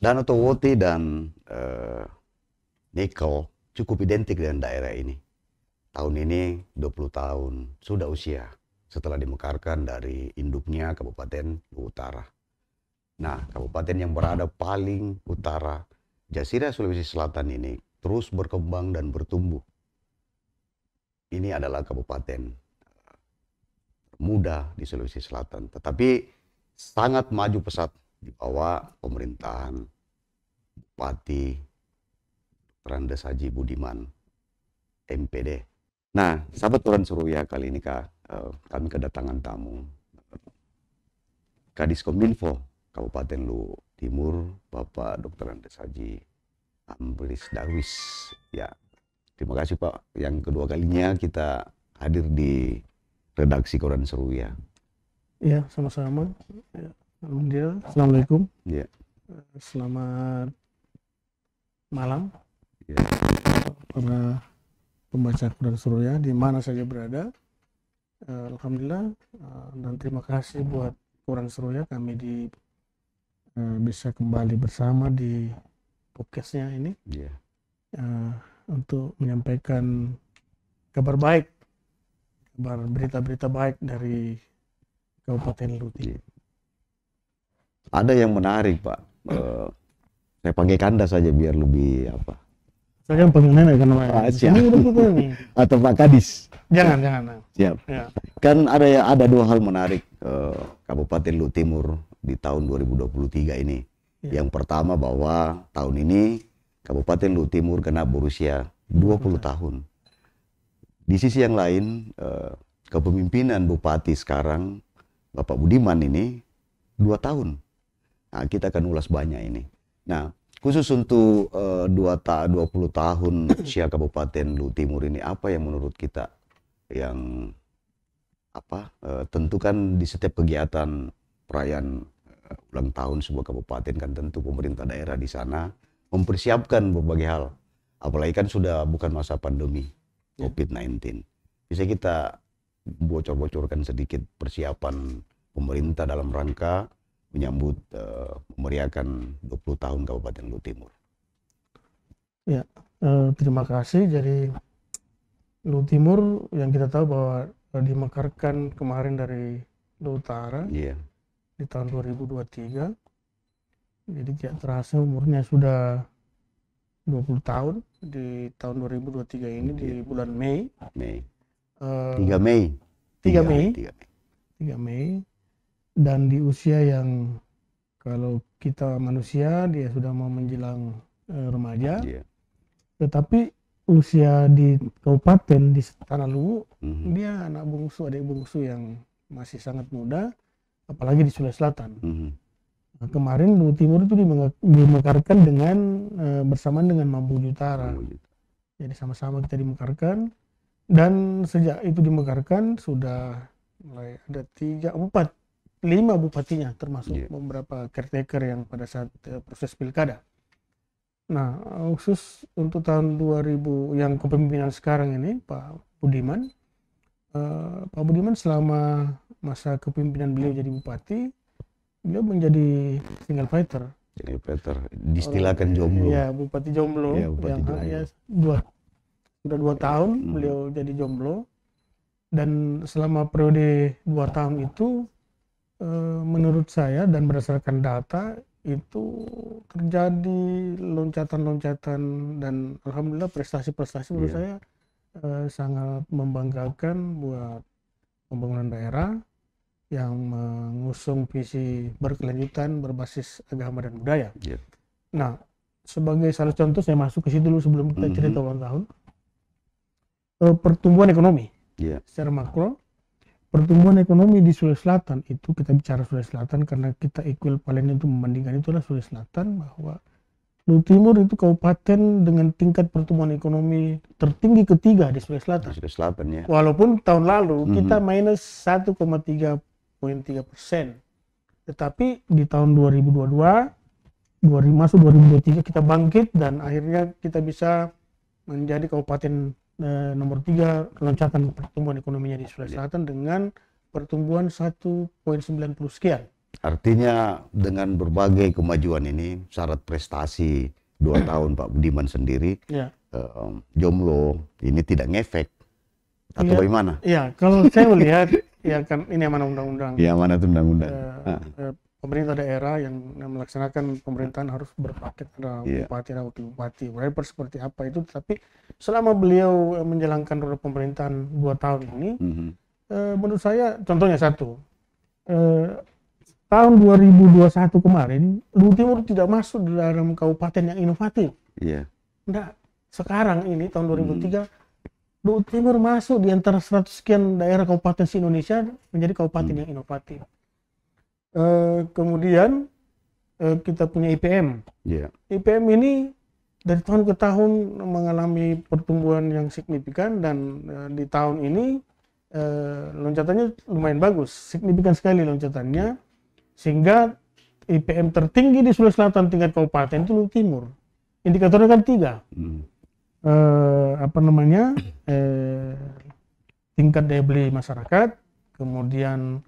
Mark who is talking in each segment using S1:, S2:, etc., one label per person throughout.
S1: Danau Towoti dan uh, nikel cukup identik dengan daerah ini. Tahun ini 20 tahun sudah usia setelah dimekarkan dari induknya Kabupaten Utara. Nah, kabupaten yang berada paling utara Jasira Sulawesi Selatan ini terus berkembang dan bertumbuh. Ini adalah kabupaten eh, muda di Sulawesi Selatan, tetapi sangat maju pesat di bawah pemerintahan Bupati Randes Haji Budiman MPD. Nah, sahabat Turan Suruya kali ini kak, eh, kami kedatangan tamu Kadis Kominfo Kabupaten Lu Timur, Bapak Dr. Andes Haji Ambris Darwis. Ya, terima kasih Pak. Yang kedua kalinya kita hadir di redaksi Koran Seruya.
S2: Ya, sama-sama. Ya, Alhamdulillah. Assalamualaikum.
S1: Ya.
S2: Selamat malam.
S1: Ya.
S2: Para pembaca Koran Seruya di mana saja berada. Eh, Alhamdulillah eh, dan terima kasih buat Koran Seruya kami di bisa kembali bersama di podcastnya ini uh, untuk menyampaikan kabar baik, kabar berita-berita baik dari Kabupaten Luti. Yeah.
S1: Ada yang menarik Pak. Uh, saya panggil Kanda saja biar lebih apa?
S2: Saya kan panggil nenek kan
S1: Ini Atau Pak Kadis.
S2: Jangan, jangan.
S1: Siap. Ya. Kan ada ada dua hal menarik uh, Kabupaten Lu Timur di tahun 2023 ini. Ya. Yang pertama bahwa tahun ini Kabupaten Lu Timur kena berusia 20 tahun. Di sisi yang lain, eh, kepemimpinan Bupati sekarang, Bapak Budiman ini, dua tahun. Nah, kita akan ulas banyak ini. Nah, khusus untuk uh, dua ta 20 tahun usia Kabupaten Lu Timur ini, apa yang menurut kita yang apa uh, tentu kan di setiap kegiatan perayaan ulang tahun sebuah kabupaten kan tentu pemerintah daerah di sana mempersiapkan berbagai hal. Apalagi kan sudah bukan masa pandemi ya. COVID-19. Bisa kita bocor-bocorkan sedikit persiapan pemerintah dalam rangka menyambut uh, memeriahkan 20 tahun Kabupaten Lu Timur.
S2: Ya, uh, terima kasih. Jadi Lu Timur yang kita tahu bahwa dimekarkan kemarin dari Lu Utara.
S1: Iya.
S2: di tahun 2023 jadi tidak terasa umurnya sudah 20 tahun di tahun 2023 ini di bulan Mei.
S1: Mei. Uh, 3 Mei.
S2: 3, 3 Mei. 3 Mei. 3 Mei dan di usia yang kalau kita manusia dia sudah mau menjelang uh, remaja yeah. tetapi usia di kabupaten di Tanah Luwu mm -hmm. dia anak bungsu adik bungsu yang masih sangat muda apalagi di Sulawesi Selatan. Mm -hmm. nah, kemarin Luwu Timur itu dimekarkan dengan e, bersamaan dengan Mambu Utara. Jadi sama-sama kita dimekarkan dan sejak itu dimekarkan sudah mulai ada tiga empat lima bupatinya termasuk yeah. beberapa caretaker yang pada saat e, proses pilkada. Nah khusus untuk tahun 2000 yang kepemimpinan sekarang ini Pak Budiman, uh, Pak Budiman selama masa kepemimpinan beliau jadi bupati, beliau menjadi single fighter.
S1: Single fighter, distilakan jomblo.
S2: Ya, bupati jomblo. Ya, bupati yang jomblo. Ya, dua, sudah dua tahun hmm. beliau jadi jomblo. Dan selama periode dua tahun itu, eh, menurut saya dan berdasarkan data itu terjadi loncatan-loncatan dan alhamdulillah prestasi-prestasi menurut yeah. saya eh, sangat membanggakan buat pembangunan daerah yang mengusung visi berkelanjutan berbasis agama dan budaya. Yeah. Nah, sebagai salah contoh saya masuk ke situ dulu sebelum kita mm -hmm. cerita ulang tahun. Uh, pertumbuhan ekonomi yeah. secara makro, pertumbuhan ekonomi di Sulawesi Selatan itu kita bicara Sulawesi Selatan karena kita equal paling itu membandingkan itulah Sulawesi Selatan bahwa Lu Timur itu kabupaten dengan tingkat pertumbuhan ekonomi tertinggi ketiga di Sulawesi Selatan.
S1: Sulawesi Selatan ya.
S2: Walaupun tahun lalu mm -hmm. kita minus 1,3 tiga persen. Tetapi di tahun 2022, 2000, masuk 2023 kita bangkit dan akhirnya kita bisa menjadi kabupaten eh, nomor tiga loncatan pertumbuhan ekonominya di Sulawesi iya. Selatan dengan pertumbuhan 1,90 sekian.
S1: Artinya dengan berbagai kemajuan ini, syarat prestasi dua tahun Pak Budiman sendiri, ya. uh, jomblo ini tidak ngefek atau ya, bagaimana?
S2: Iya, kalau saya melihat ya kan ini amanah undang-undang.
S1: Iya, amanah undang-undang.
S2: Uh, uh, pemerintah daerah yang, melaksanakan pemerintahan harus berpaket ada yeah. bupati ada wakil bupati whatever seperti apa itu tapi selama beliau menjalankan roda pemerintahan dua tahun ini mm -hmm. uh, menurut saya contohnya satu uh, tahun 2021 kemarin, Luhut Timur tidak masuk dalam kabupaten yang inovatif.
S1: Iya.
S2: Enggak. Sekarang ini tahun 2003, hmm. Luhut Timur masuk di antara 100 sekian daerah kabupaten di Indonesia menjadi kabupaten hmm. yang inovatif. Uh, kemudian uh, kita punya IPM.
S1: Yeah.
S2: IPM ini dari tahun ke tahun mengalami pertumbuhan yang signifikan dan uh, di tahun ini uh, loncatannya lumayan bagus, signifikan sekali loncatannya sehingga IPM tertinggi di Sulawesi Selatan tingkat kabupaten itu Timur. Indikatornya kan tiga. Hmm. Eh, apa namanya? Eh, tingkat daya beli masyarakat, kemudian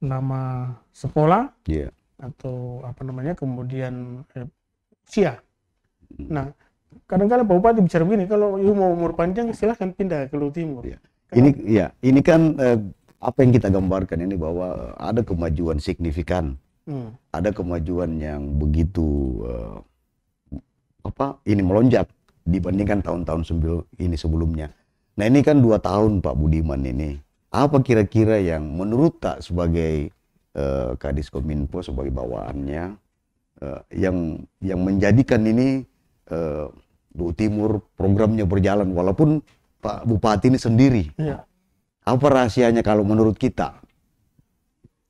S2: nama sekolah,
S1: yeah.
S2: atau apa namanya, kemudian eh, usia. Hmm. Nah, kadang-kadang Pak Bupati bicara begini, kalau ibu mau umur panjang silahkan pindah ke Luhut Timur.
S1: Yeah. Ini ya, ini kan eh, apa yang kita gambarkan ini bahwa ada kemajuan signifikan, hmm. ada kemajuan yang begitu uh, apa ini melonjak dibandingkan tahun-tahun ini sebelumnya. Nah ini kan dua tahun Pak Budiman ini, apa kira-kira yang menurut tak sebagai uh, Kadis Kominfo sebagai bawaannya uh, yang yang menjadikan ini uh, Timur programnya berjalan walaupun Pak Bupati ini sendiri.
S2: Ya
S1: apa rahasianya kalau menurut kita?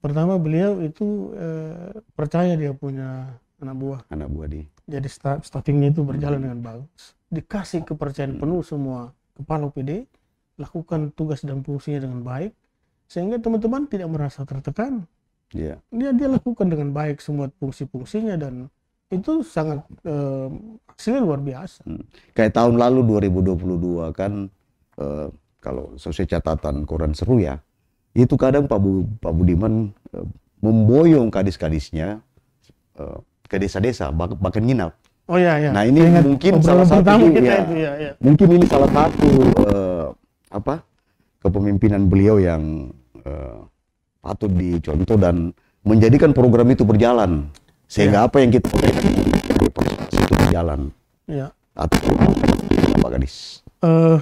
S2: Pertama beliau itu eh, percaya dia punya anak buah.
S1: Anak buah di.
S2: Jadi start, startingnya itu berjalan hmm. dengan bagus. Dikasih kepercayaan hmm. penuh semua kepala PD, lakukan tugas dan fungsinya dengan baik, sehingga teman-teman tidak merasa tertekan.
S1: Yeah.
S2: Dia dia lakukan dengan baik semua fungsi-fungsinya dan itu sangat eh, hasilnya luar biasa. Hmm.
S1: Kayak tahun lalu 2022 kan eh, kalau sesuai catatan koran seru ya, itu kadang Pak, Bu, Pak Budiman uh, memboyong kadis-kadisnya uh, ke desa-desa, bah, bahkan nginap.
S2: Oh ya, ya.
S1: Nah ini Ingat mungkin salah satu ya, itu, ya, ya. mungkin ini salah satu uh, apa kepemimpinan beliau yang uh, patut dicontoh dan menjadikan program itu berjalan sehingga ya. apa yang kita itu berjalan.
S2: Ya.
S1: Atau apa gadis?
S2: Uh,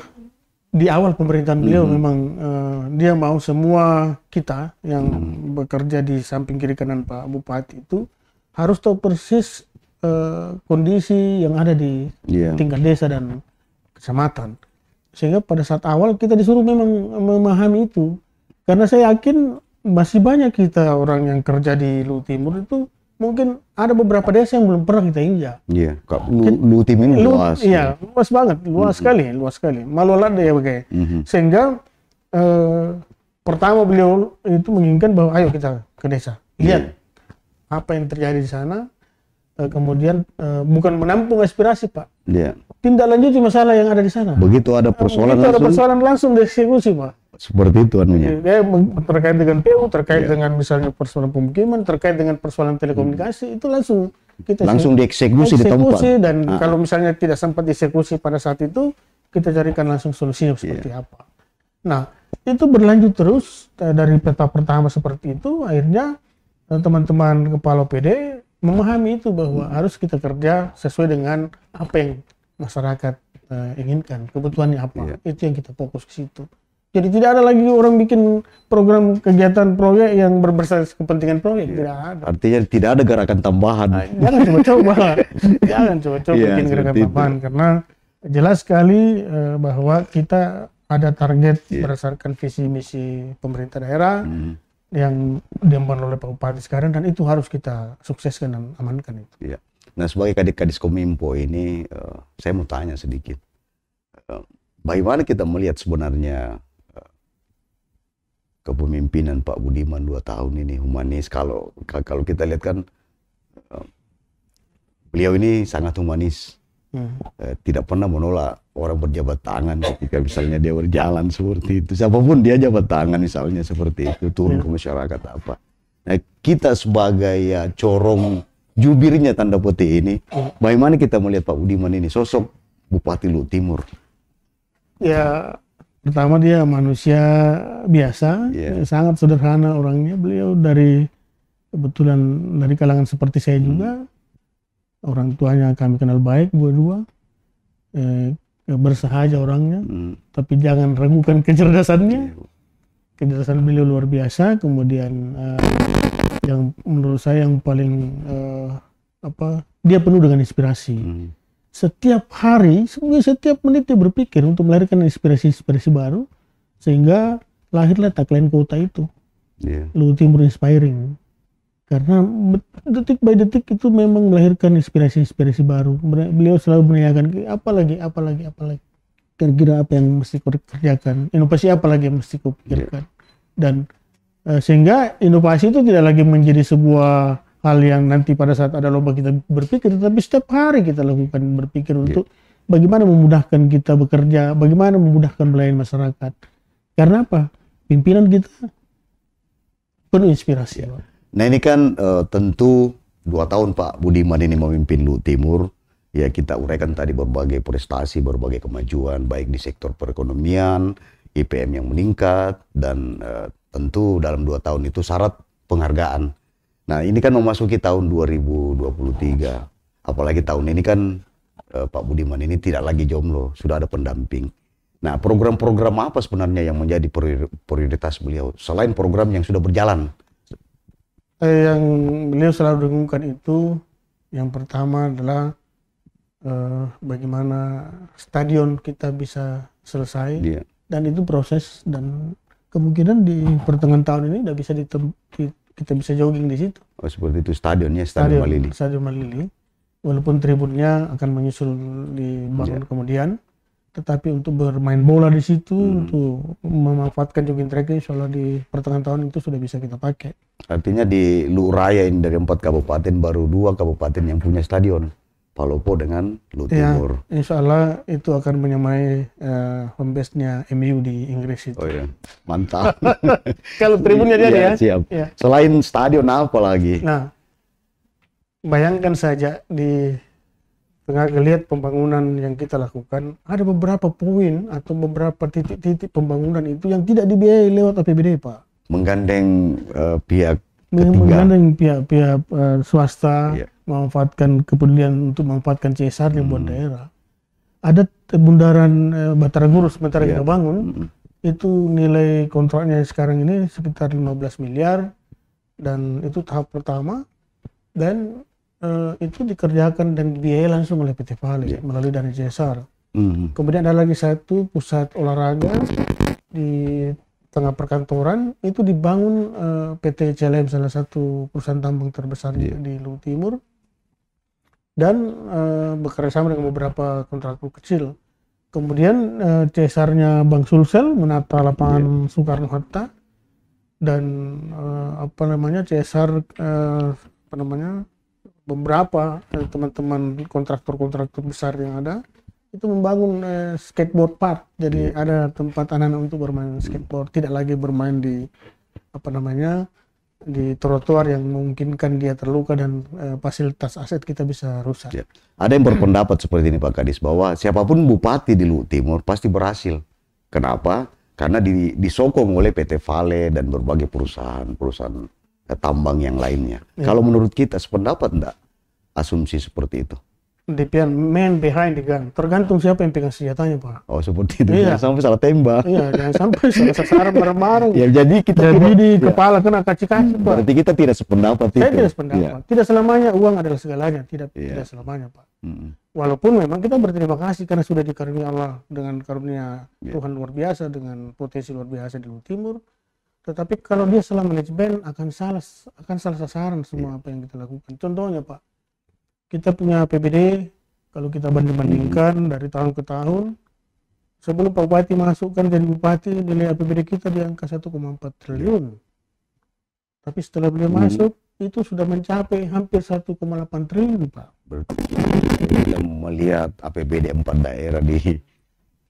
S2: di awal pemerintahan beliau hmm. memang uh, dia mau semua kita yang hmm. bekerja di samping kiri kanan Pak Bupati itu harus tahu persis uh, kondisi yang ada di yeah. tingkat desa dan kecamatan. Sehingga pada saat awal kita disuruh memang memahami itu. Karena saya yakin masih banyak kita orang yang kerja di Lu Timur itu mungkin ada beberapa desa yang belum pernah kita injak.
S1: Iya, lu, lu tim ini lu, luas.
S2: Iya, luas banget, luas mm -hmm. sekali, luas sekali. Malu ada ya begini. Mm -hmm. Sehingga eh, pertama beliau itu menginginkan bahwa ayo kita ke desa, lihat yeah. apa yang terjadi di sana. Eh, kemudian eh, bukan menampung aspirasi pak,
S1: yeah.
S2: tindak lanjuti masalah yang ada di sana.
S1: Begitu ada persoalan Begitu
S2: langsung. ada persoalan langsung dieksekusi pak
S1: seperti itu anunya.
S2: Ya, terkait dengan PU, terkait yeah. dengan misalnya persoalan pemukiman, terkait dengan persoalan telekomunikasi hmm. itu langsung
S1: kita langsung dieksekusi di tempat.
S2: dan ah. kalau misalnya tidak sempat dieksekusi pada saat itu, kita carikan langsung solusinya seperti yeah. apa. Nah, itu berlanjut terus eh, dari peta pertama seperti itu, akhirnya teman-teman kepala PD memahami itu bahwa hmm. harus kita kerja sesuai dengan apa yang masyarakat uh, inginkan, kebutuhannya apa. Yeah. Itu yang kita fokus ke situ. Jadi tidak ada lagi orang bikin program kegiatan proyek yang berbasis kepentingan proyek. Ya. Tidak ada.
S1: Artinya tidak ada gerakan tambahan. Nah,
S2: jangan coba-coba. jangan coba-coba ya, bikin gerakan itu. tambahan. Karena jelas sekali uh, bahwa kita ada target ya. berdasarkan visi misi pemerintah daerah hmm. Yang diemban oleh Pak Bupati sekarang dan itu harus kita sukseskan dan amankan itu.
S1: Ya. Nah sebagai kadis-kadis Kominfo ini uh, saya mau tanya sedikit. Uh, bagaimana kita melihat sebenarnya kepemimpinan Pak Budiman dua tahun ini humanis kalau kalau kita lihat kan eh, beliau ini sangat humanis hmm. eh, tidak pernah menolak orang berjabat tangan ketika misalnya dia berjalan seperti itu siapa pun dia jabat tangan misalnya seperti itu turun hmm. ke masyarakat apa Nah, kita sebagai ya corong jubirnya tanda putih ini, bagaimana kita melihat Pak Budiman ini sosok Bupati Lu Timur?
S2: Ya, pertama dia manusia biasa, yeah. sangat sederhana orangnya. Beliau dari kebetulan dari kalangan seperti saya hmm. juga, orang tuanya kami kenal baik dua-dua. Eh, bersahaja orangnya, hmm. tapi jangan ragukan kecerdasannya. Yeah kecerdasan beliau luar biasa kemudian uh, yang menurut saya yang paling uh, apa dia penuh dengan inspirasi hmm. setiap hari setiap menit dia berpikir untuk melahirkan inspirasi-inspirasi baru sehingga lahirlah tagline kota itu yeah. Lu Timur Inspiring karena detik by detik itu memang melahirkan inspirasi-inspirasi baru. Beliau selalu menanyakan apa lagi apa lagi apa lagi kira-kira apa yang mesti kerjakan? Inovasi apa lagi yang mesti kau pikirkan? Yeah. dan uh, sehingga inovasi itu tidak lagi menjadi sebuah hal yang nanti pada saat ada lomba kita berpikir tapi setiap hari kita lakukan berpikir yeah. untuk bagaimana memudahkan kita bekerja bagaimana memudahkan melayani masyarakat. Karena apa? Pimpinan kita penuh inspirasi.
S1: Yeah. Nah ini kan uh, tentu dua tahun Pak Budiman ini memimpin Lu Timur ya kita uraikan tadi berbagai prestasi, berbagai kemajuan baik di sektor perekonomian, IPM yang meningkat dan uh, tentu dalam dua tahun itu syarat penghargaan. Nah ini kan memasuki tahun 2023, apalagi tahun ini kan uh, Pak Budiman ini tidak lagi jomblo, sudah ada pendamping. Nah program-program apa sebenarnya yang menjadi prioritas beliau selain program yang sudah berjalan?
S2: Eh, yang beliau selalu dengungkan itu yang pertama adalah uh, bagaimana stadion kita bisa selesai yeah. dan itu proses dan kemungkinan di pertengahan tahun ini udah bisa ditem di, kita bisa jogging di situ.
S1: Oh seperti itu stadionnya Stadion, stadion Malili.
S2: Stadion Malili. Walaupun tribunnya akan menyusul di bangun yeah. kemudian, tetapi untuk bermain bola di situ, hmm. untuk memanfaatkan jogging track insya Allah di pertengahan tahun itu sudah bisa kita pakai.
S1: Artinya di Luraya ini dari empat kabupaten baru dua kabupaten yang punya stadion. Palopo dengan Lu ya, Timur.
S2: Ya, insya Allah itu akan menyamai uh, home base-nya MU di Inggris itu.
S1: Oh iya, mantap.
S2: Kalau tribunnya dia ya.
S1: Siap. Ya. Selain stadion apa lagi?
S2: Nah, bayangkan saja di tengah geliat pembangunan yang kita lakukan, ada beberapa poin atau beberapa titik-titik pembangunan itu yang tidak dibiayai lewat APBD, Pak.
S1: Menggandeng uh, pihak
S2: ketiga. Menggandeng pihak-pihak uh, swasta. Yeah memanfaatkan kepedulian untuk memanfaatkan CSR hmm. buat daerah. Ada bundaran eh, Batara Guru sementara yeah. kita bangun, hmm. itu nilai kontraknya sekarang ini sekitar 15 miliar dan itu tahap pertama dan eh, itu dikerjakan dan dibiayai langsung oleh PT Vale yeah. melalui dana CSR. Hmm. Kemudian ada lagi satu pusat olahraga di tengah perkantoran itu dibangun uh, eh, PT CLM salah satu perusahaan tambang terbesar yeah. di, di Lu Timur dan uh, bekerja sama dengan beberapa kontraktor kecil. Kemudian uh, cesarnya Bang Sulsel menata lapangan yeah. Soekarno Hatta dan uh, apa namanya cesar uh, apa namanya beberapa teman-teman uh, kontraktor-kontraktor besar yang ada itu membangun uh, skateboard park. Jadi yeah. ada tempat anak-anak untuk bermain skateboard, tidak lagi bermain di apa namanya di trotoar yang memungkinkan dia terluka dan uh, fasilitas aset kita bisa rusak. Ya.
S1: Ada yang berpendapat seperti ini Pak Kadis bahwa siapa pun bupati di Luhut Timur pasti berhasil. Kenapa? Karena di, disokong oleh PT Vale dan berbagai perusahaan-perusahaan eh, tambang yang lainnya. Ya. Kalau menurut kita sependapat enggak asumsi seperti itu?
S2: Depian man behind the gun. Tergantung siapa yang pegang senjatanya, Pak.
S1: Oh, seperti itu. Iya. Jangan sampai salah tembak.
S2: Iya, jangan sampai salah sasaran bareng-bareng.
S1: ya, jadi kita
S2: jadi tidak, di ya. kepala kena kaci-kaci, Pak.
S1: Berarti kita tidak sependapat
S2: Saya itu. tidak sependapat. Ya. Tidak selamanya uang adalah segalanya, tidak ya. tidak selamanya, Pak. Hmm. Walaupun memang kita berterima kasih karena sudah dikaruniai Allah dengan karunia ya. Tuhan luar biasa dengan potensi luar biasa di Timur. Tetapi kalau dia salah manajemen akan salah akan salah sasaran semua ya. apa yang kita lakukan. Contohnya, Pak kita punya APBD kalau kita banding-bandingkan dari tahun ke tahun sebelum Pak Bupati masukkan jadi Bupati nilai APBD kita di angka 1,4 triliun tapi setelah beliau hmm. masuk itu sudah mencapai hampir 1,8 triliun Pak
S1: berarti kita melihat APBD empat daerah di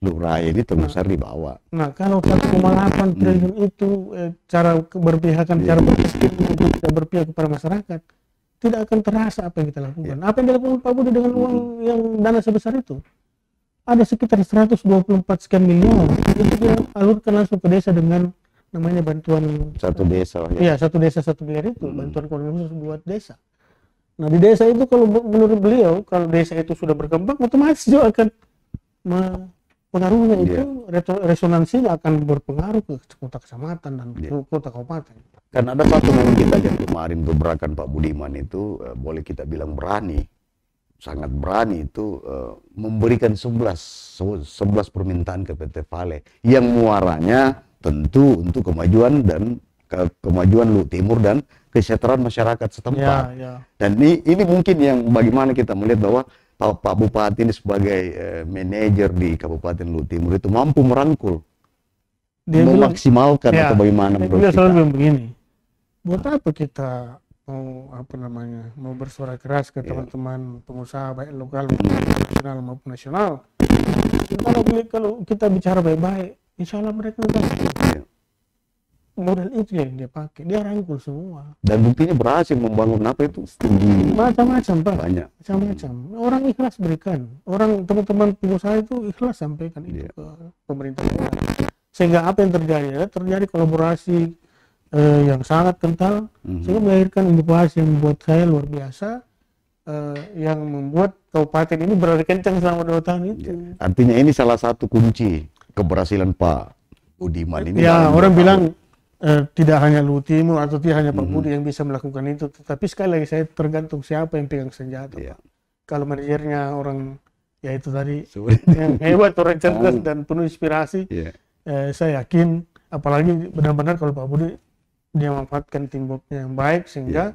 S1: lurah ini terbesar nah, di bawah.
S2: Nah, kalau 1,8 hmm. triliun itu eh, cara keberpihakan, yeah. cara berpikir untuk kita berpihak kepada masyarakat, tidak akan terasa apa yang kita lakukan. Yeah. Apa yang dilakukan Pak Budi dengan uang hmm. yang dana sebesar itu? Ada sekitar 124 sekian miliar itu dia alurkan langsung ke desa dengan namanya bantuan
S1: satu desa.
S2: Ya, ya satu desa satu miliar itu hmm. bantuan ekonomi khusus buat desa. Nah di desa itu kalau menurut beliau kalau desa itu sudah berkembang otomatis juga akan pengaruhnya yeah. itu resonansinya akan berpengaruh ke kota kecamatan dan yeah. kota kabupaten.
S1: Kan ada satu momen kita yang kemarin berberakan Pak Budiman itu uh, boleh kita bilang berani, sangat berani itu uh, memberikan 11 11 permintaan ke PT Vale yang muaranya tentu untuk kemajuan dan ke kemajuan Lu Timur dan kesejahteraan masyarakat setempat. Yeah, yeah. Dan ini ini mungkin yang bagaimana kita melihat bahwa Pak, Pak Bupati ini sebagai uh, manajer di Kabupaten Lu Timur itu mampu merangkul, dia memaksimalkan bilang, atau bagaimana
S2: menurut dia selalu bilang begini, buat apa kita mau apa namanya mau bersuara keras ke iya. teman-teman yeah. pengusaha baik lokal maupun nasional maupun nasional. Kalau kalau kita bicara baik-baik, insya Allah mereka enggak. Yeah model itu yang dia pakai. Dia rangkul semua.
S1: Dan buktinya berhasil membangun apa itu? Studi.
S2: Macam-macam pak.
S1: Banyak.
S2: Macam-macam. Orang ikhlas berikan. Orang teman-teman pengusaha itu ikhlas sampaikan itu yeah. ke pemerintah sehingga apa yang terjadi? Ya terjadi kolaborasi eh, yang sangat kental mm-hmm. sehingga melahirkan inovasi yang membuat saya luar biasa eh, yang membuat kabupaten ini berada kencang selama dua tahun itu. Yeah.
S1: artinya ini salah satu kunci keberhasilan Pak Budiman ini.
S2: Ya orang bilang eh, tidak hanya Lu Timur atau tidak hanya Pak Budi mm -hmm. yang bisa melakukan itu, tetapi sekali lagi saya tergantung siapa yang pegang senjata. Yeah. Kalau manajernya orang ya itu tadi yang hebat, orang cerdas dan penuh inspirasi, yeah. eh, saya yakin, apalagi benar-benar kalau Pak Budi dia memanfaatkan teamworknya yang baik sehingga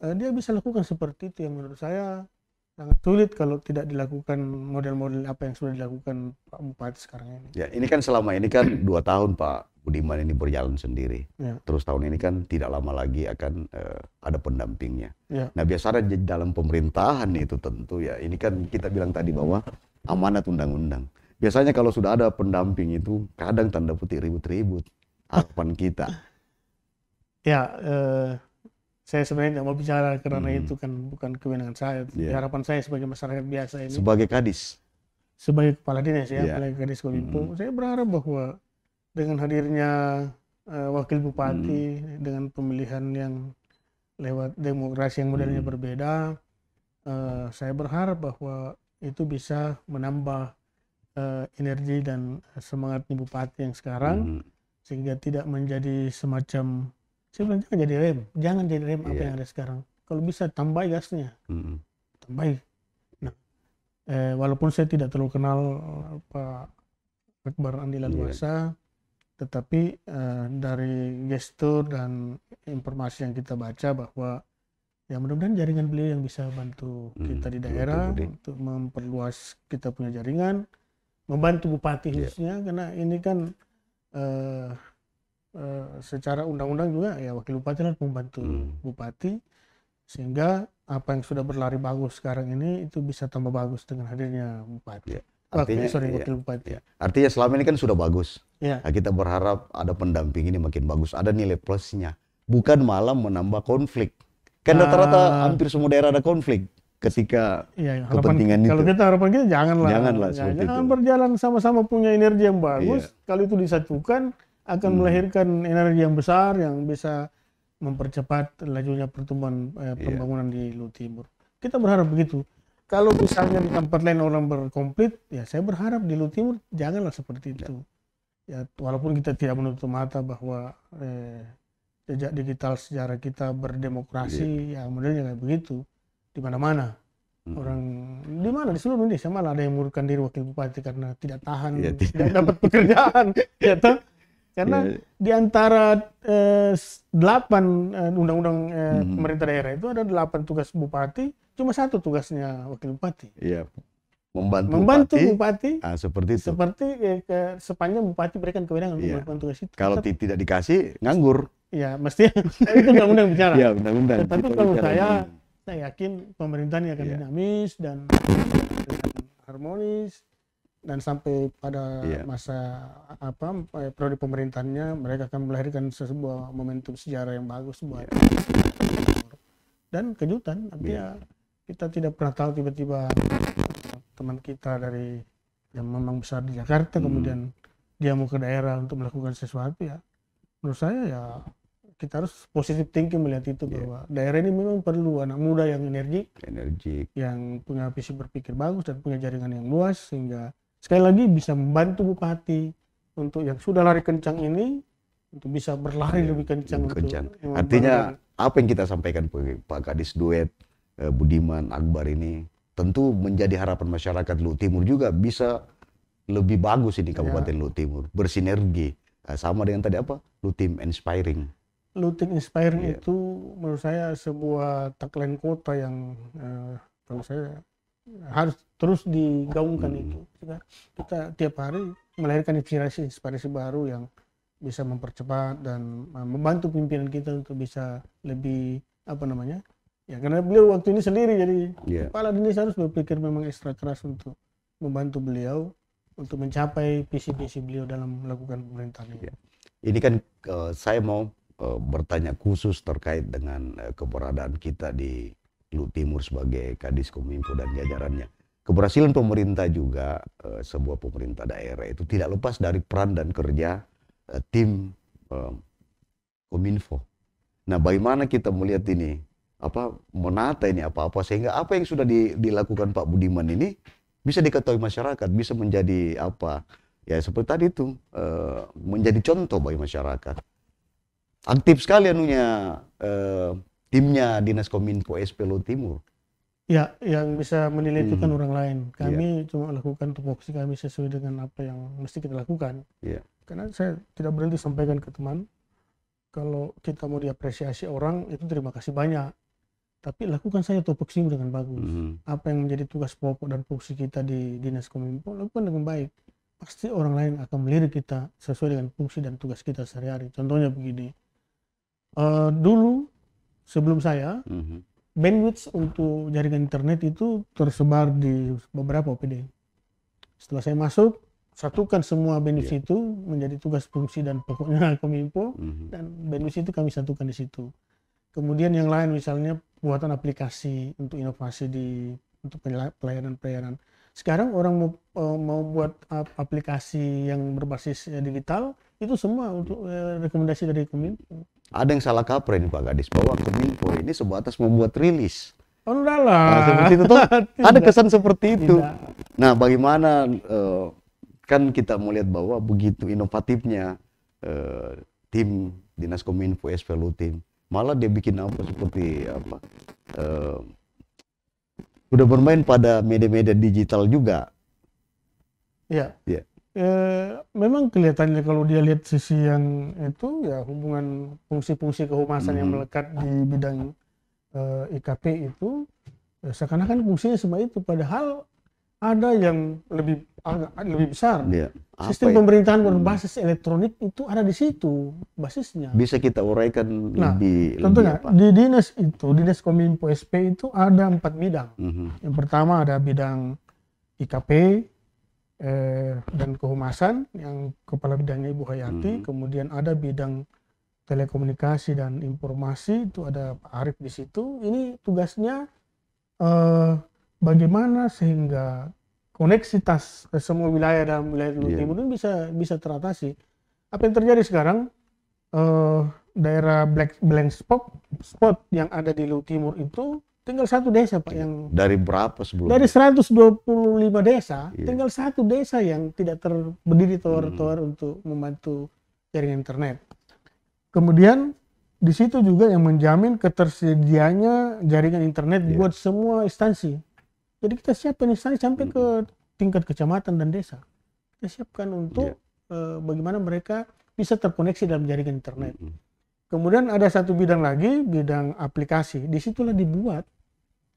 S2: yeah. eh, dia bisa lakukan seperti itu yang menurut saya sangat sulit kalau tidak dilakukan model-model apa yang sudah dilakukan Pak Bupati sekarang ini.
S1: Ya, ini kan selama ini kan dua tahun Pak Budiman ini berjalan sendiri. Ya. Terus tahun ini kan tidak lama lagi akan uh, ada pendampingnya. Ya. Nah biasanya di dalam pemerintahan itu tentu ya ini kan kita bilang tadi bahwa amanat undang-undang. Biasanya kalau sudah ada pendamping itu kadang tanda putih ribut-ribut harapan kita.
S2: Ya, uh, saya sebenarnya tidak mau bicara karena hmm. itu kan bukan kewenangan saya. Yeah. Harapan saya sebagai masyarakat biasa ini.
S1: Sebagai kadis.
S2: Sebagai kepala dinas ya, yeah. sebagai kadis Kominfo, hmm. saya berharap bahwa dengan hadirnya uh, wakil bupati hmm. dengan pemilihan yang lewat demokrasi yang modelnya hmm. berbeda, uh, saya berharap bahwa itu bisa menambah uh, energi dan semangatnya bupati yang sekarang hmm. sehingga tidak menjadi semacam jangan jadi rem, jangan jadi rem yeah. apa iya. yang ada sekarang. Kalau bisa tambah gasnya, hmm. tambah. Nah, eh, walaupun saya tidak terlalu kenal Pak Akbar Andi Laluasa, yeah tetapi uh, dari gestur dan informasi yang kita baca bahwa ya mudah-mudahan jaringan beliau yang bisa bantu hmm, kita di daerah betul, untuk memperluas kita punya jaringan, membantu bupati yeah. khususnya karena ini kan uh, uh, secara undang-undang juga ya wakil bupati harus membantu hmm. bupati sehingga apa yang sudah berlari bagus sekarang ini itu bisa tambah bagus dengan hadirnya bupati. Yeah.
S1: Artinya, sorry, ya, wakil bupati. Ya. Artinya selama ini kan sudah bagus. Ya. Nah, kita berharap ada pendamping ini makin bagus, ada nilai plusnya. Bukan malah menambah konflik. Kan rata-rata uh, hampir semua daerah ada konflik ketika ya, ya. kepentingan
S2: itu. Kalau kita harapan kita janganlah. Janganlah ya, jangan itu. berjalan sama-sama punya energi yang bagus. Ya. Kalau itu disatukan akan hmm. melahirkan energi yang besar yang bisa mempercepat lajunya pertumbuhan eh, iya. pembangunan ya. di Lu Timur. Kita berharap begitu kalau misalnya di tempat lain orang berkomplit, ya saya berharap di Lu Timur janganlah seperti itu. Ya, walaupun kita tidak menutup mata bahwa eh, jejak digital sejarah kita berdemokrasi, yeah. ya modelnya kayak begitu di mana-mana. Hmm. Orang di mana di seluruh Indonesia malah ada yang menguruskan diri wakil bupati karena tidak tahan, yeah, tidak dapat pekerjaan, ya toh? Karena yeah. di antara eh, delapan eh, undang-undang eh, hmm. pemerintah daerah itu ada delapan tugas bupati, cuma satu tugasnya wakil bupati.
S1: Iya. Membantu,
S2: membantu bupati. bupati
S1: ah, seperti itu.
S2: Seperti eh, ke, sepanjang bupati berikan kewenangan
S1: untuk iya. melakukan tugas itu. Kalau Tetap, tidak dikasih, nganggur.
S2: Iya, mesti itu undang-undang bicara.
S1: Iya, undang-undang.
S2: Tapi kalau saya, saya yakin pemerintahnya akan iya. dinamis dan harmonis dan sampai pada yeah. masa apa periode pemerintahannya mereka akan melahirkan sebuah momentum sejarah yang bagus buat yeah. dan kejutan artinya yeah. kita tidak pernah tahu tiba-tiba teman kita dari yang memang besar di Jakarta hmm. kemudian dia mau ke daerah untuk melakukan sesuatu ya menurut saya ya kita harus positif thinking melihat itu yeah. bahwa daerah ini memang perlu anak muda yang energik,
S1: energik,
S2: yang punya visi berpikir bagus dan punya jaringan yang luas sehingga sekali lagi bisa membantu bupati untuk yang sudah lari kencang ini untuk bisa berlari ya, lebih kencang.
S1: Lebih kencang. Artinya apa yang kita sampaikan Pak Kadis Duet, eh, Budiman, Akbar ini tentu menjadi harapan masyarakat Lu Timur juga bisa lebih bagus ini Kabupaten ya. Lu Timur bersinergi eh, sama dengan tadi apa Lu Tim Inspiring.
S2: Luting Inspiring ya. itu menurut saya sebuah tagline kota yang uh, kalau saya harus terus digaungkan hmm. itu kita tiap hari melahirkan inspirasi inspirasi baru yang bisa mempercepat dan membantu pimpinan kita untuk bisa lebih apa namanya ya karena beliau waktu ini sendiri jadi yeah. kepala dinas harus berpikir memang ekstra keras untuk membantu beliau untuk mencapai visi-visi beliau dalam melakukan pemerintahan ini.
S1: Yeah. Ini kan uh, saya mau uh, bertanya khusus terkait dengan uh, keberadaan kita di Lu Timur sebagai Kadis Kominfo dan jajarannya. Keberhasilan pemerintah juga uh, sebuah pemerintah daerah itu tidak lepas dari peran dan kerja uh, tim uh, Kominfo. Nah, bagaimana kita melihat ini apa menata ini apa-apa sehingga apa yang sudah di, dilakukan Pak Budiman ini bisa diketahui masyarakat, bisa menjadi apa ya seperti tadi itu uh, menjadi contoh bagi masyarakat. Aktif sekali anunya uh, timnya Dinas Kominfo SPLO Timur.
S2: Ya, yang bisa menilai itu kan hmm. orang lain. Kami yeah. cuma lakukan tupoksi kami sesuai dengan apa yang mesti kita lakukan. Yeah. Karena saya tidak berhenti sampaikan ke teman, kalau kita mau diapresiasi orang itu terima kasih banyak. Tapi lakukan saja tupoksi dengan bagus. Mm. Apa yang menjadi tugas pokok dan fungsi kita di Dinas Kominfo lakukan dengan baik. Pasti orang lain akan melirik kita sesuai dengan fungsi dan tugas kita sehari-hari. Contohnya begini, uh, dulu sebelum saya mm-hmm. bandwidth untuk jaringan internet itu tersebar di beberapa OPD. Setelah saya masuk, satukan semua bandwidth yeah. itu menjadi tugas fungsi dan pokoknya Kominfo mm-hmm. dan bandwidth itu kami satukan di situ. Kemudian yang lain misalnya buatan aplikasi untuk inovasi di untuk pelayanan-pelayanan. Sekarang orang mau uh, mau buat aplikasi yang berbasis digital itu semua untuk uh, rekomendasi dari Kominfo
S1: ada yang salah kaprah ini Pak Gadis bahwa Kominfo ini sebatas membuat rilis.
S2: Oh. Nah,
S1: seperti itu tuh ada kesan seperti itu. Tidak. Nah, bagaimana uh, kan kita melihat bahwa begitu inovatifnya uh, tim Dinas Kominfo SPLU tim malah dia bikin apa seperti apa uh, udah bermain pada media-media digital juga.
S2: Iya. Iya eh, memang kelihatannya kalau dia lihat sisi yang itu ya hubungan fungsi-fungsi kehumasan hmm. yang melekat di bidang eh, IKP itu ya, seakan-akan fungsinya semua itu padahal ada yang lebih agak lebih besar. Ya. Sistem ya? pemerintahan berbasis hmm. elektronik itu ada di situ basisnya.
S1: Bisa kita uraikan
S2: nah, lebih. Contohnya lebih di dinas itu dinas kominfo SP itu ada empat bidang. -hmm. Yang pertama ada bidang IKP, eh, dan kehumasan yang kepala bidangnya Ibu Hayati, hmm. kemudian ada bidang telekomunikasi dan informasi itu ada Pak Arif di situ. Ini tugasnya eh, bagaimana sehingga koneksitas ke semua wilayah dalam wilayah Luwu yeah. Timur ini bisa bisa teratasi. Apa yang terjadi sekarang? Eh, daerah black blank spot spot yang ada di Luwu Timur itu tinggal satu desa Pak yang
S1: dari berapa sebelum
S2: dari 125 desa yeah. tinggal satu desa yang tidak terberdiri tower-tower hmm. untuk membantu jaringan internet. Kemudian di situ juga yang menjamin ketersediaannya jaringan internet yeah. buat semua instansi. Jadi kita siapkan instansi sampai hmm. ke tingkat kecamatan dan desa. Kita siapkan untuk yeah. uh, bagaimana mereka bisa terkoneksi dalam jaringan internet. Hmm. Kemudian ada satu bidang lagi, bidang aplikasi. Di situlah dibuat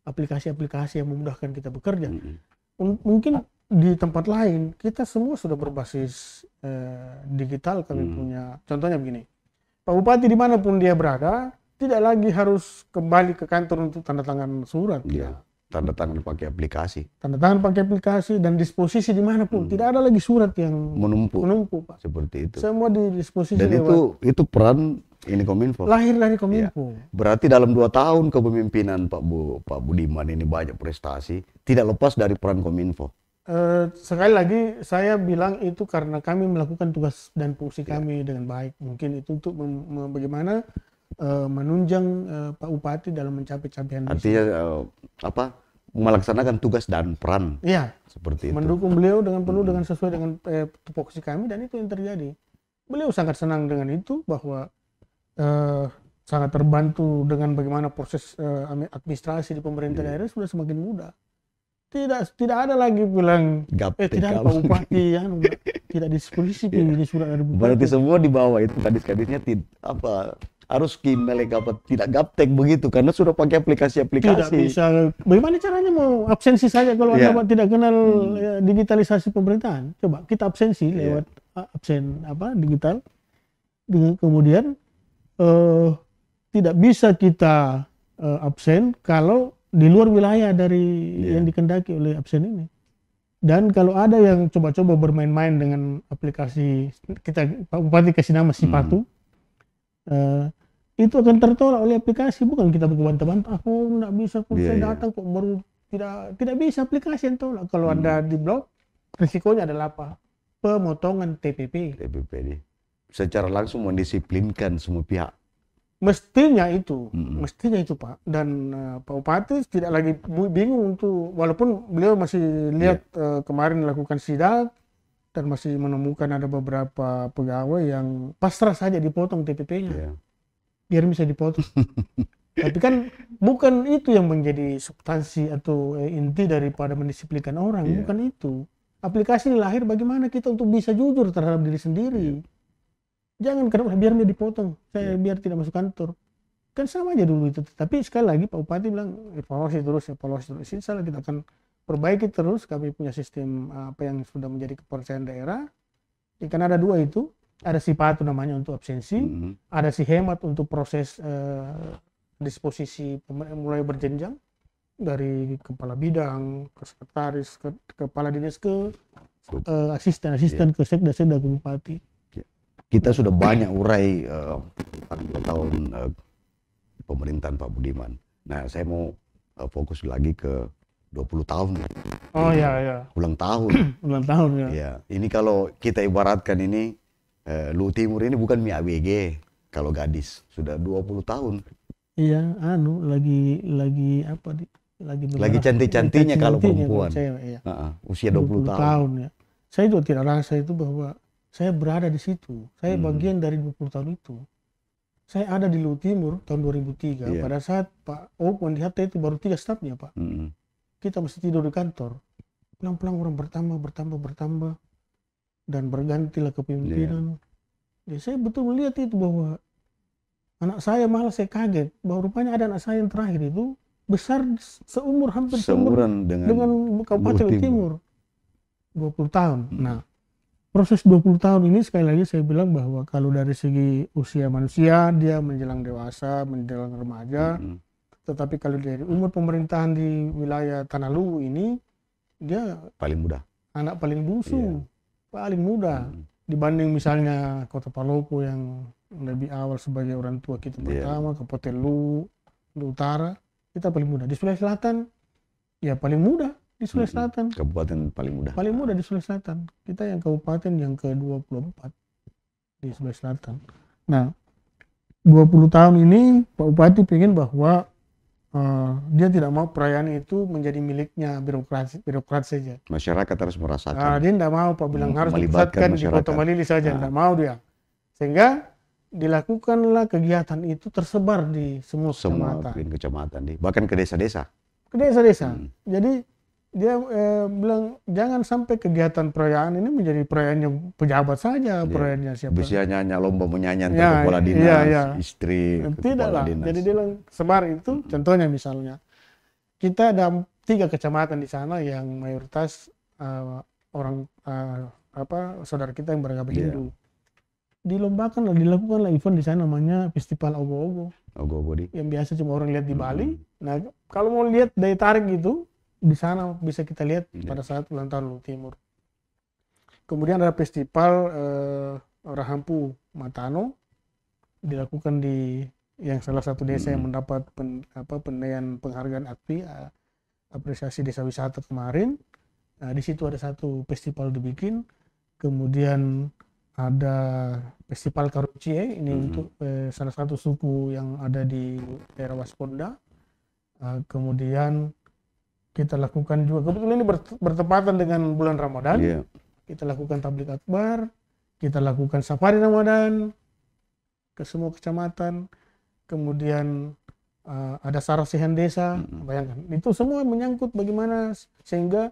S2: aplikasi-aplikasi yang memudahkan kita bekerja. Mm-hmm. Mungkin di tempat lain kita semua sudah berbasis eh, digital kami mm. punya. Contohnya begini, Pak Bupati di mana pun dia berada tidak lagi harus kembali ke kantor untuk tanda tangan surat. Yeah.
S1: tanda tangan pakai aplikasi.
S2: Tanda tangan pakai aplikasi dan disposisi di mana pun. Hmm. Tidak ada lagi surat yang
S1: menumpuk.
S2: Menumpuk, Pak.
S1: Seperti itu.
S2: Semua di disposisi
S1: Dan lewat. itu itu peran ini Kominfo.
S2: Lahir dari Kominfo.
S1: Ya. Berarti dalam dua tahun kepemimpinan Pak Bu Pak Budiman ini banyak prestasi, tidak lepas dari peran Kominfo.
S2: Uh, sekali lagi saya bilang itu karena kami melakukan tugas dan fungsi ya. kami dengan baik. Mungkin itu untuk bagaimana uh, menunjang uh, Pak Bupati dalam mencapai capaian
S1: Artinya uh, apa? melaksanakan tugas dan peran.
S2: Iya.
S1: Seperti itu.
S2: Mendukung beliau dengan penuh hmm. dengan sesuai dengan eh, tupoksi kami dan itu yang terjadi. Beliau sangat senang dengan itu bahwa uh, sangat terbantu dengan bagaimana proses uh, administrasi di pemerintah yeah. daerah sudah semakin mudah. Tidak tidak ada lagi bilang
S1: Gap,
S2: eh tidak ada Pak Bupati ya, tidak disposisi yeah. di surat dari
S1: Bupati. Berarti semua di bawah itu kadis-kadisnya apa harus kimelek apa tidak gaptek begitu karena sudah pakai aplikasi-aplikasi.
S2: Tidak bisa. Bagaimana caranya mau absensi saja kalau yeah. anda tidak kenal hmm. Ya, digitalisasi pemerintahan? Coba kita absensi yeah. lewat absen apa digital. Kemudian uh, tidak bisa kita uh, absen kalau di luar wilayah dari yeah. yang dikendaki oleh absen ini. Dan kalau ada yang coba-coba bermain-main dengan aplikasi kita Pak Bupati kasih nama Sipatu, hmm uh, itu akan tertolak oleh aplikasi bukan kita berbantah-bantah aku nggak bisa kok yeah, saya yeah. datang kok baru tidak tidak bisa aplikasi yang tolak kalau hmm. anda di blok risikonya adalah apa pemotongan TPP
S1: TPP ini secara langsung mendisiplinkan semua pihak
S2: mestinya itu hmm. mestinya itu pak dan uh, Pak Bupati tidak lagi bingung untuk walaupun beliau masih lihat yeah. uh, kemarin lakukan sidak dan masih menemukan ada beberapa pegawai yang pasrah saja dipotong TPP-nya. Yeah. Biar bisa dipotong. Tapi kan bukan itu yang menjadi substansi atau eh, inti daripada mendisiplinkan orang, yeah. bukan itu. Aplikasi ini lahir bagaimana kita untuk bisa jujur terhadap diri sendiri. Yeah. Jangan kenapa biar dia dipotong, saya yeah. biar tidak masuk kantor. Kan sama aja dulu itu. Tapi sekali lagi Pak Bupati bilang evaluasi terus, evaluasi terus. Insya Allah kita akan perbaiki terus kami punya sistem apa yang sudah menjadi kepercayaan daerah ya, kan ada dua itu ada si patu namanya untuk absensi mm -hmm. ada si hemat untuk proses uh, disposisi mulai berjenjang dari kepala bidang ke sekretaris ke kepala dinas ke uh, asisten asisten yeah. ke sekda sekda ke bupati.
S1: Kita sudah banyak urai uh, tahun uh, pemerintahan Pak Budiman nah saya mau uh, fokus lagi ke 20 tahun.
S2: Oh iya iya.
S1: Ulang tahun.
S2: Ulang tahun ya.
S1: Iya. Ini kalau kita ibaratkan ini eh, Lu Timur ini bukan mie ABG kalau gadis sudah 20 tahun.
S2: Iya, anu lagi lagi apa di
S1: lagi lagi cantik-cantiknya kalau perempuan.
S2: Cewek, iya.
S1: uh -uh, usia 20, 20 tahun. tahun
S2: ya. Saya juga tidak rasa itu bahwa saya berada di situ. Saya hmm. bagian dari 20 tahun itu. Saya ada di Lu Timur tahun 2003 yeah. pada saat Pak Oh melihat itu baru tiga stafnya Pak. Hmm kita mesti tidur di kantor pelan-pelan orang bertambah bertambah bertambah dan bergantilah kepemimpinan yeah. ya, saya betul melihat itu bahwa anak saya malah saya kaget bahwa rupanya ada anak saya yang terakhir itu besar seumur hampir
S1: seumur dengan,
S2: dengan Kabupaten Timur. Timur 20 tahun hmm. nah proses 20 tahun ini sekali lagi saya bilang bahwa kalau dari segi usia manusia dia menjelang dewasa menjelang remaja hmm tetapi kalau dari umur pemerintahan di wilayah Tanah Luwu ini dia
S1: paling muda.
S2: Anak paling bungsu, yeah. paling muda hmm. dibanding misalnya Kota Palopo yang lebih awal sebagai orang tua kita yeah. pertama, Kabupaten Luwu, Luwu Utara, kita paling muda. Di Sulawesi Selatan ya paling muda di Sulawesi Selatan.
S1: Kabupaten paling muda.
S2: Paling muda di Sulawesi Selatan. Kita yang kabupaten yang ke-24 di Sulawesi Selatan. Nah, 20 tahun ini Pak Bupati ingin bahwa Uh, dia tidak mau perayaan itu menjadi miliknya birokrasi birokrat saja.
S1: Masyarakat harus merasakan. Uh,
S2: dia tidak mau Pak bilang hmm, harus dipusatkan di Kota Malili saja, tidak nah. mau dia. Sehingga dilakukanlah kegiatan itu tersebar di semua,
S1: semua kecamatan. kecamatan di bahkan ke desa-desa.
S2: Ke desa-desa. Hmm. Jadi dia eh, bilang jangan sampai kegiatan perayaan ini menjadi perayaannya pejabat saja, ya. perayaannya siapa.
S1: Bisa nyanyi lomba menyanyi ya, kepala dinas, ya, ya. istri,
S2: Tidak lah. Dinas. Jadi dia bilang sebar itu, hmm. contohnya misalnya kita ada tiga kecamatan di sana yang mayoritas uh, orang uh, apa saudara kita yang beragama yeah. Hindu. Dilombakan dilakukanlah event di sana namanya Festival Ogo-Ogo.
S1: Ogo-ogo di.
S2: Yang biasa cuma orang lihat di Bali. Nah, kalau mau lihat daya tarik itu di sana bisa kita lihat yeah. pada saat ulang tahun Luwu Timur. Kemudian ada festival eh, Rahampu Matano dilakukan di yang salah satu desa hmm. yang mendapat pen, apa penilaian penghargaan AKPI apresiasi desa wisata kemarin. Nah, di situ ada satu festival dibikin. Kemudian ada festival Karucie ini hmm. untuk eh, salah satu suku yang ada di daerah Wasponda. Uh, kemudian kita lakukan juga kebetulan ini bertepatan dengan bulan Ramadan. Yeah. Kita lakukan tablik akbar, kita lakukan safari Ramadan ke semua kecamatan. Kemudian uh, ada sarasihan desa, hmm. bayangkan itu semua menyangkut bagaimana sehingga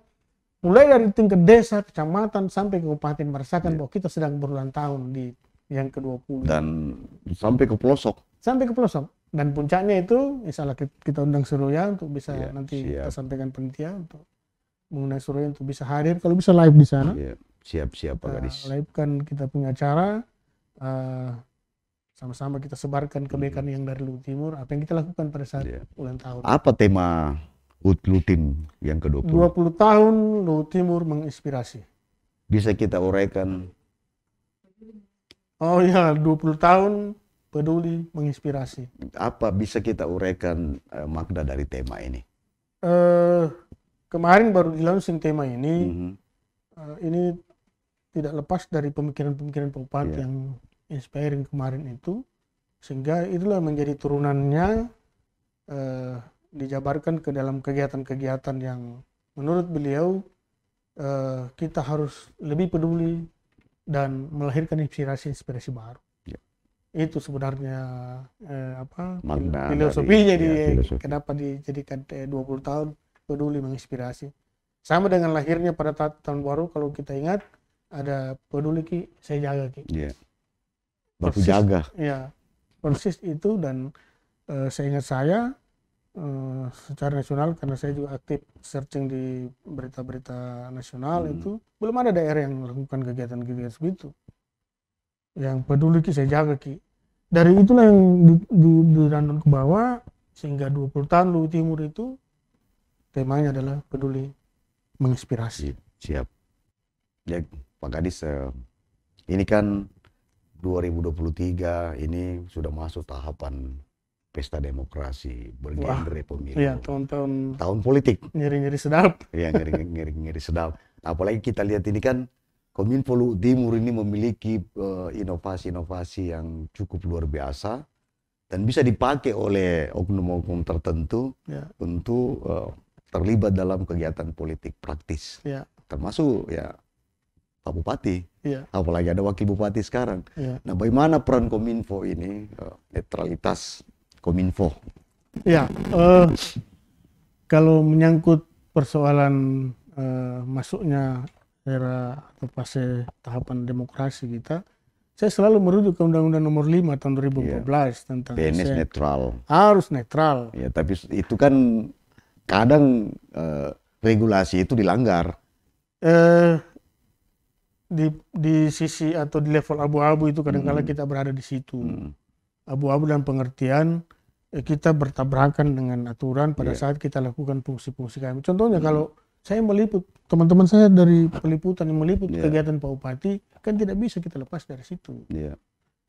S2: mulai dari tingkat desa, kecamatan sampai ke kabupaten merasakan yeah. bahwa kita sedang berulang tahun di yang ke-20
S1: dan sampai ke pelosok
S2: sampai ke pelosok dan puncaknya itu misalnya kita undang Surya untuk bisa yeah, nanti siap. kita sampaikan penitia untuk mengundang Surya untuk bisa hadir. Kalau bisa live di sana.
S1: Yeah, siap siap Pak Gadis.
S2: live kan kita punya acara uh, sama-sama kita sebarkan kebaikan hmm. yang dari Luwu Timur apa yang kita lakukan pada saat yeah. ulang tahun.
S1: Apa tema HUT Lutim yang ke-20
S2: 20 tahun Luwu Timur menginspirasi.
S1: Bisa kita uraikan?
S2: Oh ya, 20 tahun peduli menginspirasi.
S1: Apa bisa kita uraikan uh, makna dari tema ini?
S2: Uh, kemarin baru di launching tema ini. Mm -hmm. uh, ini tidak lepas dari pemikiran-pemikiran Bupati yeah. yang inspiring kemarin itu. Sehingga itulah menjadi turunannya uh, dijabarkan ke dalam kegiatan-kegiatan yang menurut beliau uh, kita harus lebih peduli dan melahirkan inspirasi-inspirasi baru. Itu sebenarnya eh, apa Makna filosofinya dari, di ya, filosofi. kenapa dijadikan eh, 20 tahun peduli menginspirasi. Sama dengan lahirnya pada tahun baru kalau kita ingat ada peduli ki saya jaga ki.
S1: Iya. Baku jaga.
S2: Ya. Persis itu dan eh, saya ingat saya uh, secara nasional karena saya juga aktif searching di berita-berita nasional hmm. itu belum ada daerah yang melakukan kegiatan-kegiatan seperti itu yang peduli ki saya jaga ki dari itulah yang di, di, di ke bawah sehingga 20 tahun Luwu Timur itu temanya adalah peduli menginspirasi
S1: siap ya Pak Gadis uh, ini kan 2023 ini sudah masuk tahapan pesta demokrasi bergenre pemilu.
S2: Iya, tahun-tahun
S1: tahun politik.
S2: Nyeri-nyeri sedap.
S1: Iya, ngeri-ngeri sedap. Apalagi kita lihat ini kan Kominfo Timur ini memiliki uh, inovasi-inovasi uh, yang cukup luar biasa dan bisa dipakai oleh oknum-oknum tertentu ya. untuk uh, terlibat dalam kegiatan politik praktis. Ya. Termasuk ya Pak Bupati, ya. apalagi ada Wakil Bupati sekarang. Ya. Nah, bagaimana peran Kominfo ini uh, netralitas Kominfo?
S2: Ya, uh, kalau menyangkut persoalan uh, masuknya era atau fase tahapan demokrasi kita, saya selalu merujuk ke Undang-Undang Nomor 5 tahun 2014 ya. tentang
S1: PNS netral.
S2: Harus netral.
S1: Ya, tapi itu kan kadang uh, regulasi itu dilanggar.
S2: Eh, di di sisi atau di level abu-abu itu kadang-kala hmm. kita berada di situ. Hmm. Abu-abu dan pengertian Eh, kita bertabrakan dengan aturan pada yeah. saat kita lakukan fungsi-fungsi kami. Contohnya hmm. kalau saya meliput, teman-teman saya dari peliputan yang meliput yeah. kegiatan Pak Bupati, kan tidak bisa kita lepas dari situ. Yeah.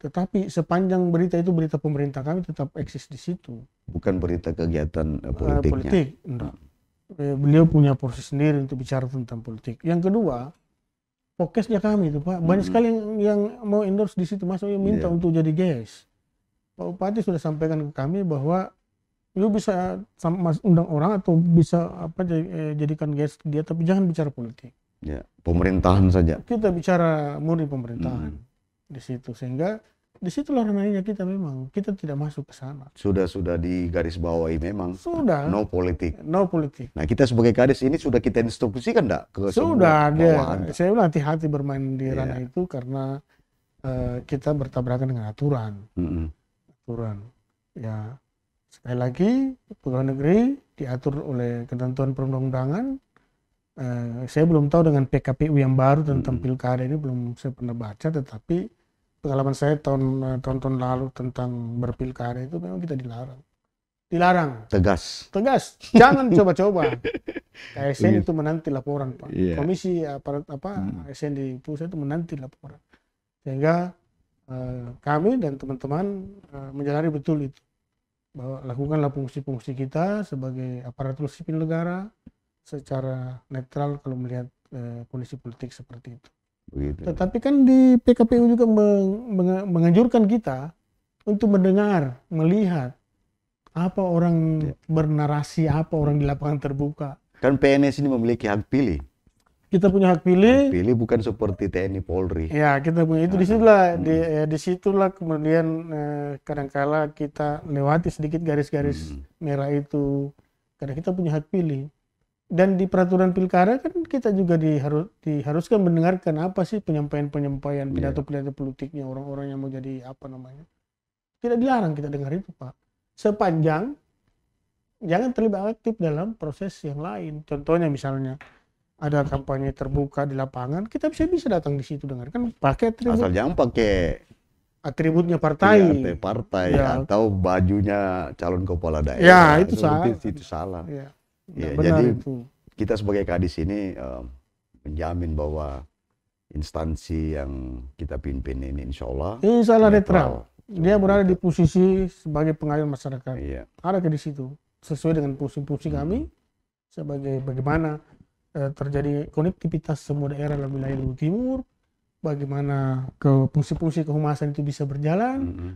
S2: Tetapi sepanjang berita itu berita pemerintah kami tetap eksis di situ.
S1: Bukan berita kegiatan uh, politiknya. Uh, politik, enggak.
S2: Uh, beliau punya porsi sendiri untuk bicara tentang politik. Yang kedua, fokusnya kami itu Pak, banyak hmm. sekali yang, yang mau endorse di situ, masuk yang minta yeah. untuk jadi guest Pak Bupati sudah sampaikan ke kami bahwa lu bisa undang orang atau bisa apa eh, jadikan guest dia tapi jangan bicara politik.
S1: Ya, pemerintahan saja.
S2: Kita bicara murni pemerintahan hmm. di situ sehingga di situlah ranahnya kita memang kita tidak masuk ke sana.
S1: Sudah sudah di garis bawahi memang.
S2: Sudah.
S1: No politik.
S2: No politik.
S1: Nah kita sebagai kadis ini sudah kita instruksikan enggak
S2: ke Sudah dia. Saya bilang hati-hati bermain di ranah yeah. itu karena uh, kita bertabrakan dengan aturan. Mm -hmm aturan. Ya, sekali lagi pegawai negeri diatur oleh ketentuan perundang-undangan. Eh, saya belum tahu dengan PKPU yang baru tentang hmm. pilkada ini belum saya pernah baca, tetapi pengalaman saya tahun eh, tahun-tahun lalu tentang berpilkada itu memang kita dilarang. Dilarang.
S1: Tegas.
S2: Tegas. Jangan coba-coba. ASN itu menanti laporan, Pak. Yeah. Komisi aparat apa hmm. ASN di pusat itu menanti laporan. Sehingga uh, kami dan teman-teman uh, menjalani betul itu. Bahwa lakukanlah fungsi-fungsi kita sebagai aparatur sipil negara secara netral kalau melihat uh, kondisi politik seperti itu. Begitu. Tetapi kan di PKPU juga meng menganjurkan kita untuk mendengar, melihat apa orang ya. bernarasi, apa orang di lapangan terbuka.
S1: Kan PNS ini memiliki hak pilih.
S2: Kita punya hak pilih.
S1: Hak pilih bukan seperti TNI Polri.
S2: Ya, kita punya itu nah, di situlah, hmm. di, ya, di situlah kemudian eh, kadangkala kita lewati sedikit garis-garis hmm. merah itu karena kita punya hak pilih dan di peraturan pilkada kan kita juga diharus, diharuskan mendengarkan apa sih penyampaian-penyampaian iya. pidato-pidato politiknya orang-orang yang mau jadi apa namanya. Tidak dilarang kita dengar itu Pak. Sepanjang jangan terlibat aktif dalam proses yang lain. Contohnya misalnya ada kampanye terbuka di lapangan, kita bisa bisa datang di situ dengarkan pakai
S1: atribut. Asal jangan pakai
S2: atributnya partai.
S1: Ya, partai ya. atau bajunya calon kepala daerah.
S2: Ya, itu, itu salah.
S1: Itu salah. Ya. Ya, jadi itu. kita sebagai kadis ini uh, menjamin bahwa instansi yang kita pimpin ini insya Allah
S2: insya Allah netral. Dia berada di posisi sebagai pengayom masyarakat. Iya. Ada di situ sesuai dengan fungsi-fungsi hmm. kami sebagai bagaimana terjadi konektivitas semua daerah dalam wilayah Luwu Timur, bagaimana ke fungsi-fungsi kehumasan itu bisa berjalan. Hmm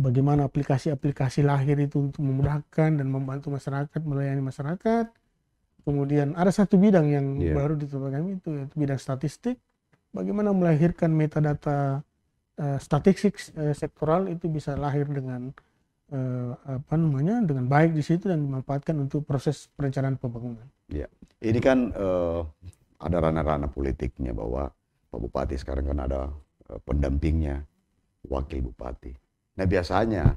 S2: bagaimana aplikasi-aplikasi lahir itu untuk memudahkan dan membantu masyarakat melayani masyarakat. Kemudian ada satu bidang yang yeah. baru di tempat kami itu yaitu bidang statistik. Bagaimana melahirkan metadata uh, statistik uh, sektoral itu bisa lahir dengan uh, apa namanya dengan baik di situ dan dimanfaatkan untuk proses perencanaan pembangunan.
S1: Ya, ini kan uh, ada ranah-ranah politiknya bahwa Pak Bupati sekarang kan ada uh, pendampingnya wakil bupati. Nah biasanya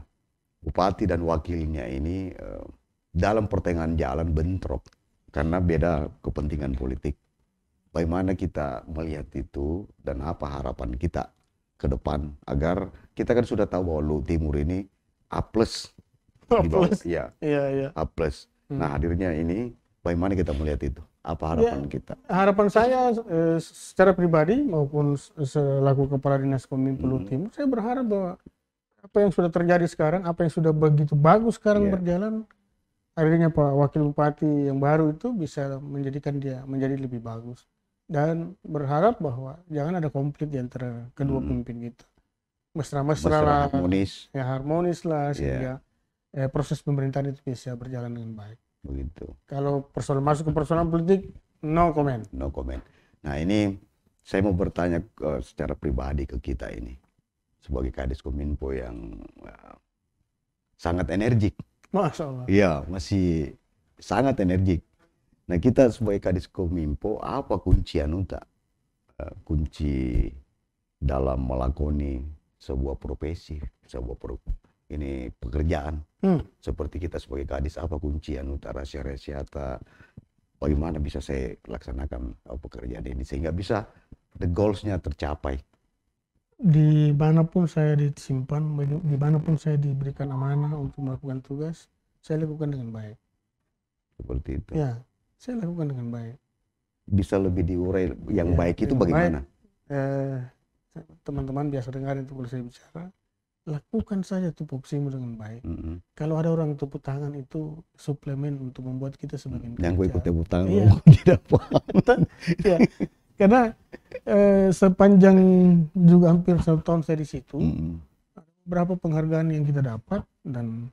S1: bupati dan wakilnya ini uh, dalam pertengahan jalan bentrok karena beda kepentingan politik. Bagaimana kita melihat itu dan apa harapan kita ke depan agar kita kan sudah tahu bahwa Lu Timur ini A plus.
S2: A plus.
S1: Ya. Iya, iya. A plus. Hmm. Nah hadirnya ini bagaimana kita melihat itu? Apa harapan ya, kita?
S2: Harapan saya eh, secara pribadi maupun selaku kepala dinas Kominfo hmm. Timur, saya berharap bahwa apa yang sudah terjadi sekarang, apa yang sudah begitu bagus sekarang yeah. berjalan, akhirnya Pak Wakil Bupati yang baru itu bisa menjadikan dia menjadi lebih bagus. Dan berharap bahwa jangan ada konflik di antara kedua hmm. pemimpin kita. Mesra-mesra lah, harmonis. ya harmonis lah sehingga yeah. eh, proses pemerintahan itu bisa berjalan dengan baik.
S1: Begitu.
S2: Kalau persoalan masuk ke persoalan politik, no comment.
S1: No comment. Nah ini saya mau bertanya uh, secara pribadi ke kita ini sebagai kadis kominfo yang uh, sangat energik.
S2: Masya Allah.
S1: Iya, masih sangat energik. Nah kita sebagai kadis kominfo apa kunci anuta? Uh, kunci dalam melakoni sebuah profesi, sebuah pro, ini pekerjaan. Hmm. Seperti kita sebagai kadis apa kunci anuta rahasia-rahasia bagaimana bisa saya laksanakan uh, pekerjaan ini sehingga bisa the goalsnya tercapai
S2: di mana pun saya disimpan, di mana pun saya diberikan amanah untuk melakukan tugas, saya lakukan dengan baik.
S1: Seperti itu.
S2: Ya, saya lakukan dengan baik.
S1: Bisa lebih diurai yang ya, baik itu bagaimana?
S2: Eh, teman-teman biasa dengar itu kalau saya bicara, lakukan saja tupoksimu dengan baik. Mm -hmm. Kalau ada orang tepuk tangan itu suplemen untuk membuat kita semakin
S1: Yang gue ikut tepuk tangan, iya.
S2: tidak paham. ya. Karena eh, sepanjang juga hampir satu tahun saya di situ, hmm. berapa penghargaan yang kita dapat dan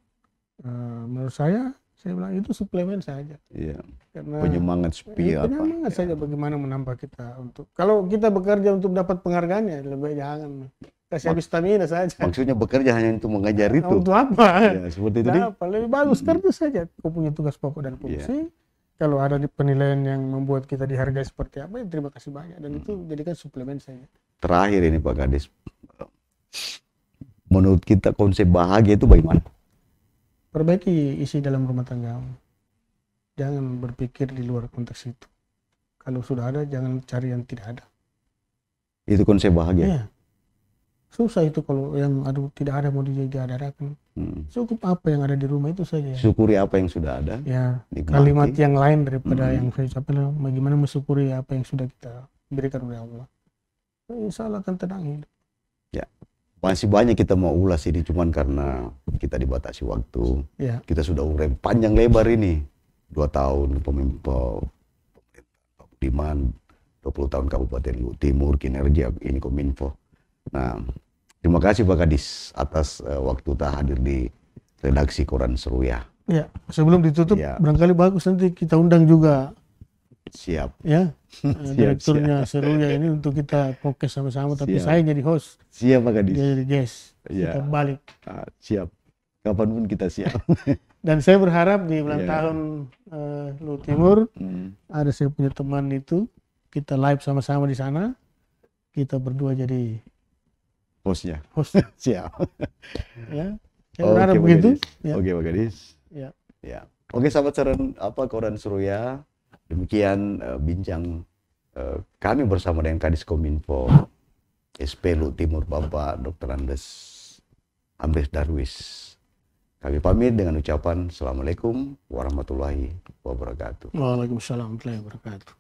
S2: eh, menurut saya saya bilang itu suplemen saja.
S1: Iya. Karena penyemangat sepi
S2: ya, apa? Penyemangat saja bagaimana menambah kita untuk kalau kita bekerja untuk dapat penghargaannya lebih jangan kasih habis stamina saja.
S1: Maksudnya bekerja hanya untuk mengajar itu.
S2: Untuk apa?
S1: Ya, seperti itu.
S2: Apa? Lebih bagus kerja saja. Kau punya tugas pokok dan fungsi. Yeah kalau ada penilaian yang membuat kita dihargai seperti apa, ya terima kasih banyak. Dan itu jadikan suplemen saya.
S1: Terakhir ini Pak Kades, menurut kita konsep bahagia itu bagaimana?
S2: Perbaiki isi dalam rumah tangga. Jangan berpikir di luar konteks itu. Kalau sudah ada, jangan cari yang tidak ada.
S1: Itu konsep bahagia? Iya.
S2: susah itu kalau yang aduh tidak ada mau diadakan hmm. cukup apa yang ada di rumah itu saja
S1: syukuri apa yang sudah ada
S2: ya Nikmati. kalimat yang lain daripada hmm. yang saya ucapkan bagaimana mensyukuri apa yang sudah kita berikan oleh Allah insya Allah akan tenang hidup
S1: ya masih banyak kita mau ulas ini cuman karena kita dibatasi waktu ya. kita sudah urem panjang lebar ini dua tahun pemimpin Budiman 20 tahun Kabupaten Lu Timur kinerja ini Kominfo Nah, terima kasih Pak Kadis atas uh, waktu tak hadir di redaksi Koran Seruya.
S2: Ya, sebelum ditutup ya. barangkali bagus nanti kita undang juga
S1: Siap.
S2: Ya, siap, direkturnya siap. Seruya ini untuk kita fokus sama-sama. Tapi siap. saya jadi host.
S1: Siap Pak Kadis.
S2: Dia jadi guest. Ya. Kita balik.
S1: Ah, siap. Kapan pun kita siap.
S2: Dan saya berharap di ulang yeah. tahun uh, Lu Timur hmm. ada saya punya teman itu kita live sama-sama di sana. Kita berdua jadi
S1: hostnya.
S2: Host.
S1: Siap.
S2: ya. Saya oh, berharap okay, begitu.
S1: Ya. Oke, Pak Gadis. Ya. Ya. Oke, sahabat saran apa Koran Suruya. Demikian uh, bincang uh, kami bersama dengan Kadis Kominfo SP Lu Timur Bapak Dr. Andes Amdes Darwis. Kami pamit dengan ucapan Assalamualaikum warahmatullahi wabarakatuh.
S2: Waalaikumsalam warahmatullahi wabarakatuh.